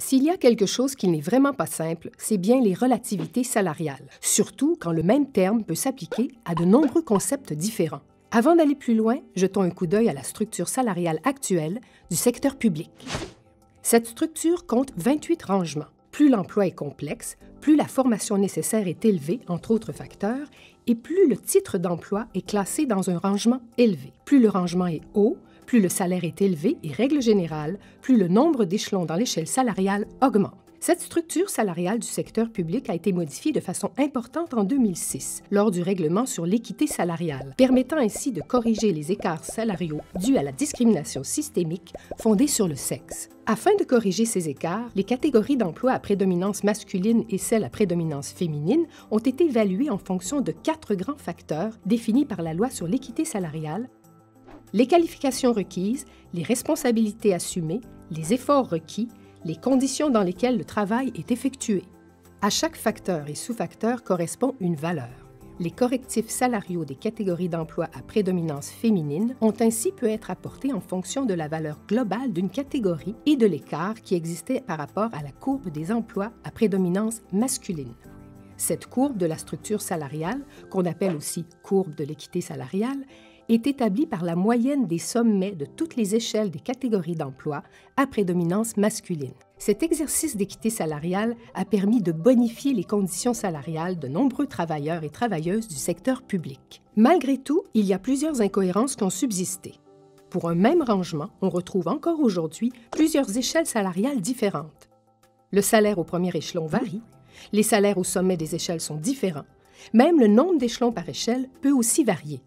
S'il y a quelque chose qui n'est vraiment pas simple, c'est bien les relativités salariales, surtout quand le même terme peut s'appliquer à de nombreux concepts différents. Avant d'aller plus loin, jetons un coup d'œil à la structure salariale actuelle du secteur public. Cette structure compte 28 rangements. Plus l'emploi est complexe, plus la formation nécessaire est élevée, entre autres facteurs, et plus le titre d'emploi est classé dans un rangement élevé. Plus le rangement est haut, plus le salaire est élevé et, règle générale, plus le nombre d'échelons dans l'échelle salariale augmente. Cette structure salariale du secteur public a été modifiée de façon importante en 2006 lors du règlement sur l'équité salariale, permettant ainsi de corriger les écarts salariaux dus à la discrimination systémique fondée sur le sexe. Afin de corriger ces écarts, les catégories d'emploi à prédominance masculine et celles à prédominance féminine ont été évaluées en fonction de quatre grands facteurs définis par la loi sur l'équité salariale les qualifications requises, les responsabilités assumées, les efforts requis, les conditions dans lesquelles le travail est effectué. À chaque facteur et sous-facteur correspond une valeur. Les correctifs salariaux des catégories d'emploi à prédominance féminine ont ainsi pu être apportés en fonction de la valeur globale d'une catégorie et de l'écart qui existait par rapport à la courbe des emplois à prédominance masculine. Cette courbe de la structure salariale, qu'on appelle aussi courbe de l'équité salariale, est établi par la moyenne des sommets de toutes les échelles des catégories d'emploi à prédominance masculine. Cet exercice d'équité salariale a permis de bonifier les conditions salariales de nombreux travailleurs et travailleuses du secteur public. Malgré tout, il y a plusieurs incohérences qui ont subsisté. Pour un même rangement, on retrouve encore aujourd'hui plusieurs échelles salariales différentes. Le salaire au premier échelon varie, les salaires au sommet des échelles sont différents, même le nombre d'échelons par échelle peut aussi varier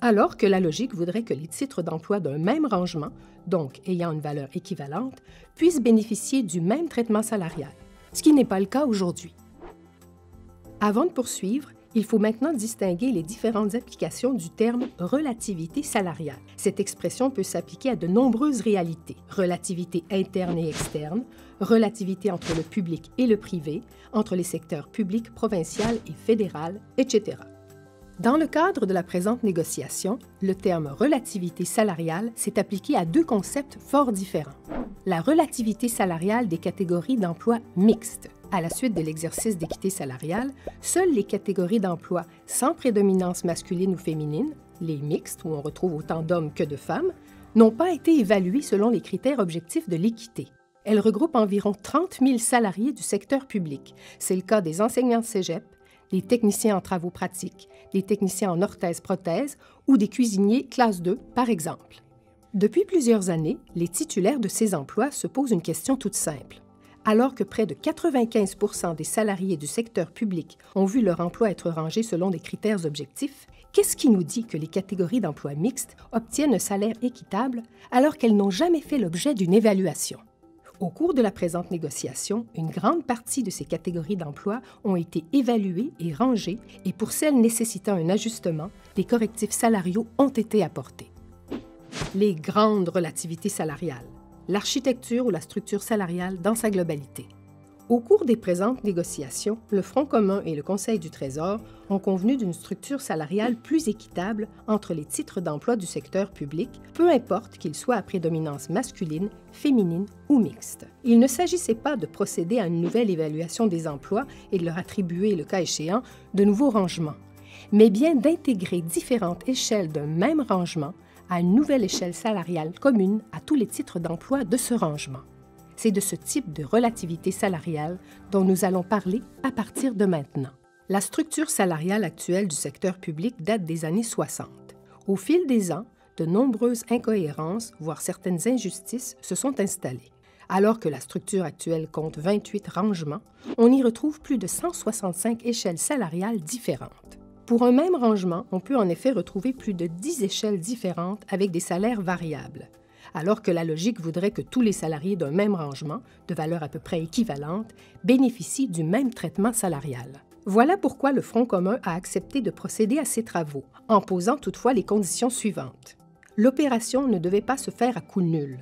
alors que la logique voudrait que les titres d'emploi d'un même rangement, donc ayant une valeur équivalente, puissent bénéficier du même traitement salarial, ce qui n'est pas le cas aujourd'hui. Avant de poursuivre, il faut maintenant distinguer les différentes applications du terme relativité salariale. Cette expression peut s'appliquer à de nombreuses réalités, relativité interne et externe, relativité entre le public et le privé, entre les secteurs public, provincial et fédéral, etc. Dans le cadre de la présente négociation, le terme relativité salariale s'est appliqué à deux concepts fort différents. La relativité salariale des catégories d'emploi mixtes. À la suite de l'exercice d'équité salariale, seules les catégories d'emploi sans prédominance masculine ou féminine, les mixtes où on retrouve autant d'hommes que de femmes, n'ont pas été évaluées selon les critères objectifs de l'équité. Elles regroupent environ 30 000 salariés du secteur public. C'est le cas des enseignants de cégep, des techniciens en travaux pratiques, des techniciens en orthèse-prothèse ou des cuisiniers classe 2, par exemple. Depuis plusieurs années, les titulaires de ces emplois se posent une question toute simple. Alors que près de 95% des salariés du secteur public ont vu leur emploi être rangé selon des critères objectifs, qu'est-ce qui nous dit que les catégories d'emplois mixtes obtiennent un salaire équitable alors qu'elles n'ont jamais fait l'objet d'une évaluation? Au cours de la présente négociation, une grande partie de ces catégories d'emplois ont été évaluées et rangées et pour celles nécessitant un ajustement, des correctifs salariaux ont été apportés. Les grandes relativités salariales, l'architecture ou la structure salariale dans sa globalité. Au cours des présentes négociations, le Front commun et le Conseil du Trésor ont convenu d'une structure salariale plus équitable entre les titres d'emploi du secteur public, peu importe qu'ils soient à prédominance masculine, féminine ou mixte. Il ne s'agissait pas de procéder à une nouvelle évaluation des emplois et de leur attribuer, le cas échéant, de nouveaux rangements, mais bien d'intégrer différentes échelles d'un même rangement à une nouvelle échelle salariale commune à tous les titres d'emploi de ce rangement. C'est de ce type de relativité salariale dont nous allons parler à partir de maintenant. La structure salariale actuelle du secteur public date des années 60. Au fil des ans, de nombreuses incohérences, voire certaines injustices, se sont installées. Alors que la structure actuelle compte 28 rangements, on y retrouve plus de 165 échelles salariales différentes. Pour un même rangement, on peut en effet retrouver plus de 10 échelles différentes avec des salaires variables alors que la logique voudrait que tous les salariés d'un même rangement, de valeur à peu près équivalente, bénéficient du même traitement salarial. Voilà pourquoi le Front commun a accepté de procéder à ces travaux, en posant toutefois les conditions suivantes. L'opération ne devait pas se faire à coût nul,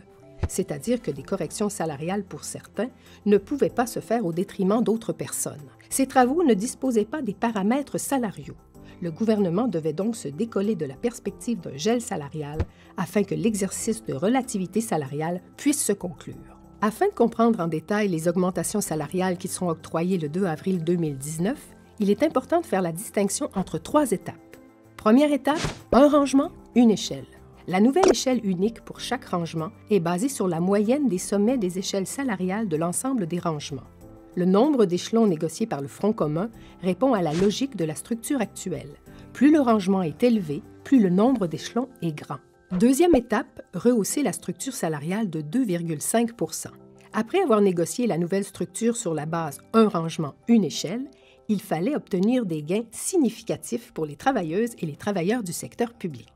c'est-à-dire que des corrections salariales pour certains ne pouvaient pas se faire au détriment d'autres personnes. Ces travaux ne disposaient pas des paramètres salariaux. Le gouvernement devait donc se décoller de la perspective d'un gel salarial afin que l'exercice de relativité salariale puisse se conclure. Afin de comprendre en détail les augmentations salariales qui sont octroyées le 2 avril 2019, il est important de faire la distinction entre trois étapes. Première étape, un rangement, une échelle. La nouvelle échelle unique pour chaque rangement est basée sur la moyenne des sommets des échelles salariales de l'ensemble des rangements. Le nombre d'échelons négociés par le Front commun répond à la logique de la structure actuelle. Plus le rangement est élevé, plus le nombre d'échelons est grand. Deuxième étape, rehausser la structure salariale de 2,5% Après avoir négocié la nouvelle structure sur la base un rangement, une échelle, il fallait obtenir des gains significatifs pour les travailleuses et les travailleurs du secteur public.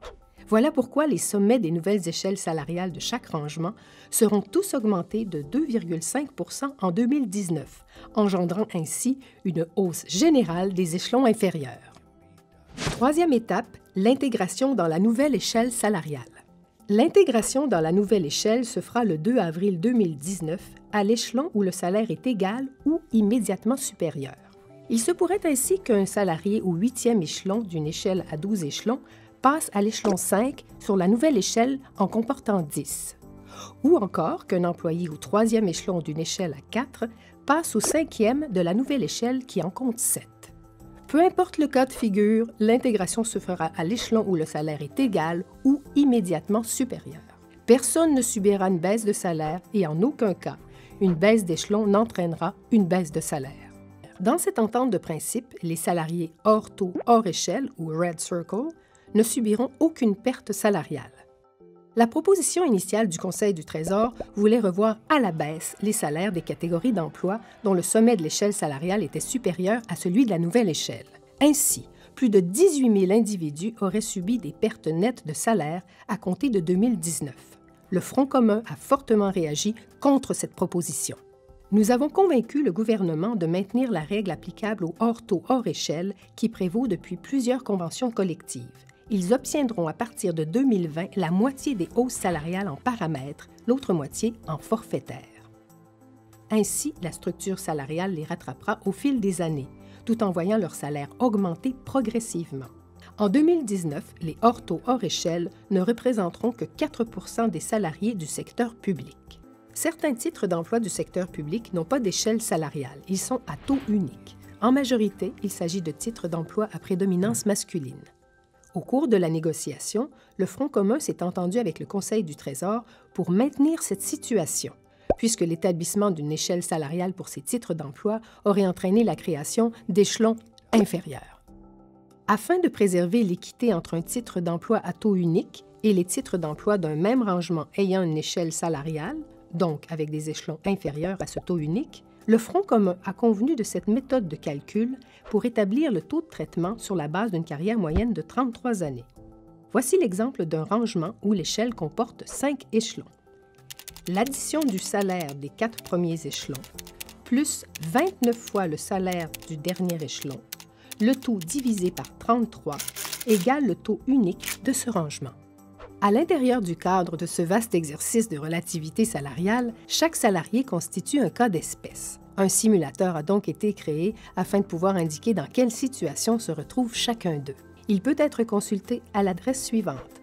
Voilà pourquoi les sommets des nouvelles échelles salariales de chaque rangement seront tous augmentés de 2,5% en 2019, engendrant ainsi une hausse générale des échelons inférieurs. Troisième étape, l'intégration dans la nouvelle échelle salariale. L'intégration dans la nouvelle échelle se fera le 2 avril 2019 à l'échelon où le salaire est égal ou immédiatement supérieur. Il se pourrait ainsi qu'un salarié au huitième échelon d'une échelle à 12 échelons passe à l'échelon 5 sur la nouvelle échelle en comportant 10. Ou encore qu'un employé au troisième échelon d'une échelle à 4 passe au cinquième de la nouvelle échelle qui en compte 7. Peu importe le cas de figure, l'intégration se fera à l'échelon où le salaire est égal ou immédiatement supérieur. Personne ne subira une baisse de salaire et en aucun cas, une baisse d'échelon n'entraînera une baisse de salaire. Dans cette entente de principe, les salariés hors taux, hors échelle ou Red Circle ne subiront aucune perte salariale. La proposition initiale du Conseil du Trésor voulait revoir à la baisse les salaires des catégories d'emploi dont le sommet de l'échelle salariale était supérieur à celui de la nouvelle échelle. Ainsi, plus de 18 000 individus auraient subi des pertes nettes de salaire à compter de 2019. Le Front commun a fortement réagi contre cette proposition. Nous avons convaincu le gouvernement de maintenir la règle applicable au hors taux hors échelle qui prévaut depuis plusieurs conventions collectives ils obtiendront à partir de 2020 la moitié des hausses salariales en paramètres, l'autre moitié en forfaitaire. Ainsi, la structure salariale les rattrapera au fil des années, tout en voyant leur salaire augmenter progressivement. En 2019, les hors taux hors échelle ne représenteront que 4 des salariés du secteur public. Certains titres d'emploi du secteur public n'ont pas d'échelle salariale, ils sont à taux unique. En majorité, il s'agit de titres d'emploi à prédominance masculine. Au cours de la négociation, le Front commun s'est entendu avec le Conseil du Trésor pour maintenir cette situation, puisque l'établissement d'une échelle salariale pour ces titres d'emploi aurait entraîné la création d'échelons inférieurs. Afin de préserver l'équité entre un titre d'emploi à taux unique et les titres d'emploi d'un même rangement ayant une échelle salariale, donc avec des échelons inférieurs à ce taux unique, le Front commun a convenu de cette méthode de calcul pour établir le taux de traitement sur la base d'une carrière moyenne de 33 années. Voici l'exemple d'un rangement où l'échelle comporte cinq échelons. L'addition du salaire des quatre premiers échelons, plus 29 fois le salaire du dernier échelon, le taux divisé par 33 égale le taux unique de ce rangement. À l'intérieur du cadre de ce vaste exercice de relativité salariale, chaque salarié constitue un cas d'espèce. Un simulateur a donc été créé afin de pouvoir indiquer dans quelle situation se retrouve chacun d'eux. Il peut être consulté à l'adresse suivante